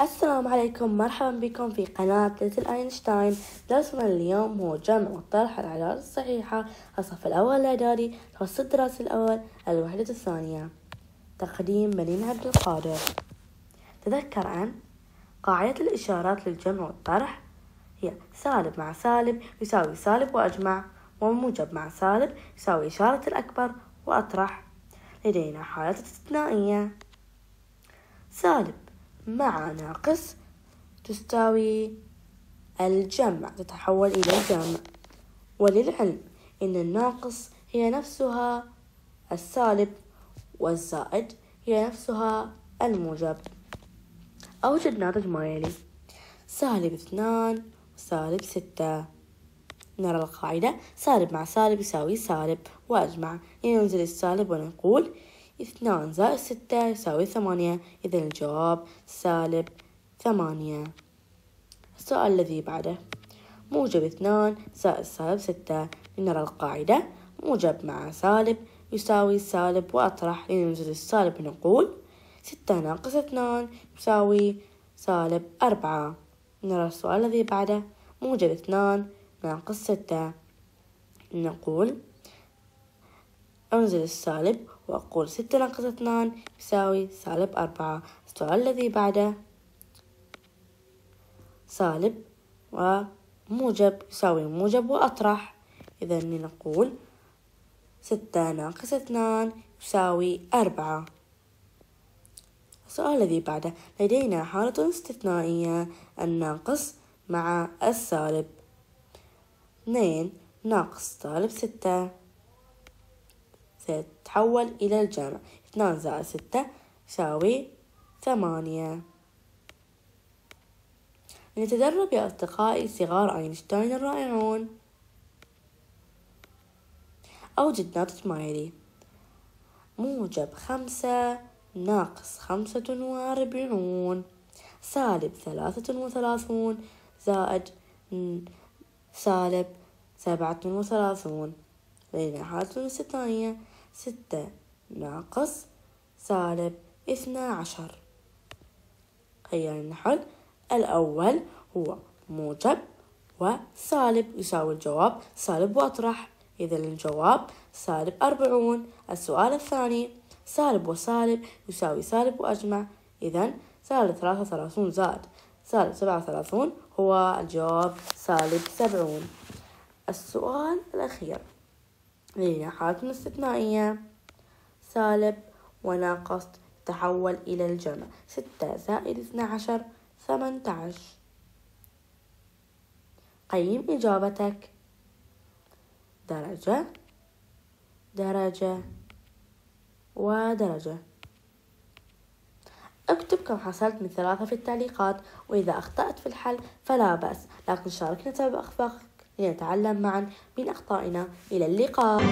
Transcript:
السلام عليكم مرحبا بكم في قناة ليتل أينشتاين. درسنا اليوم هو جمع وطرح الأعداد الصحيحة. الصف الأول الإعدادي تخصص الدراسي الأول الوحدة الثانية. تقديم بنين عبد القادر. تذكر أن قاعدة الإشارات للجمع والطرح هي سالب مع سالب يساوي سالب وأجمع وموجب مع سالب يساوي إشارة الأكبر وأطرح. لدينا حالة استثنائية. سالب مع ناقص تستوي الجمع تتحول إلى الجمع. وللعلم إن الناقص هي نفسها السالب والزائد هي نفسها الموجب. أوجد ناتج ما يلي؟ سالب اثنان وسالب ستة. نرى القاعدة. سالب مع سالب يساوي سالب. وأجمع. ينزل السالب ونقول اثنان زائد ستة يساوي ثمانية. إذا الجواب سالب ثمانية. السؤال الذي بعده. موجب اثنان زائد سالب ستة. لنرى القاعدة. موجب مع سالب يساوي سالب وأطرح لننزل السالب نقول ستة ناقص اثنان يساوي سالب أربعة. نرى السؤال الذي بعده. موجب اثنان ناقص ستة. نقول أنزل السالب وأقول ستة ناقص اثنان يساوي سالب أربعة. السؤال الذي بعده. سالب وموجب يساوي موجب وأطرح. إذا نقول ستة ناقص اثنان يساوي أربعة. السؤال الذي بعده. لدينا حالة استثنائية. الناقص مع السالب. اثنين ناقص سالب ستة. سيتحول إلى الجمع اثنان زائد ستة يساوي ثمانية. نتدرب يا أصدقائي صغار أينشتاين الرائعون. أوجد ناتج ما يلي موجب خمسة ناقص خمسة وأربعون سالب ثلاثة وثلاثون زائد سالب سبعة وثلاثون. لدينا حالة استثنائية ستة. ناقص سالب اثنا عشر هيا نحل الأول هو موجب وسالب يساوي الجواب سالب وأطرح. إذا الجواب سالب أربعون. السؤال الثاني سالب وسالب يساوي سالب وأجمع. إذا سالب ثلاثة وثلاثون زائد سالب سبعة وثلاثون هو الجواب سالب سبعون. السؤال الأخير. لدينا حالة استثنائية سالب وناقص تحول إلى الجمع. ستة زائد اثنى عشر ثمانية عشر قيم إجابتك. درجة. درجة. ودرجة. اكتب كم حصلت من ثلاثة في التعليقات وإذا أخطأت في الحل فلا بأس. لكن شاركنا سبب أخفاقك لنتعلم معا من أخطائنا. إلى اللقاء.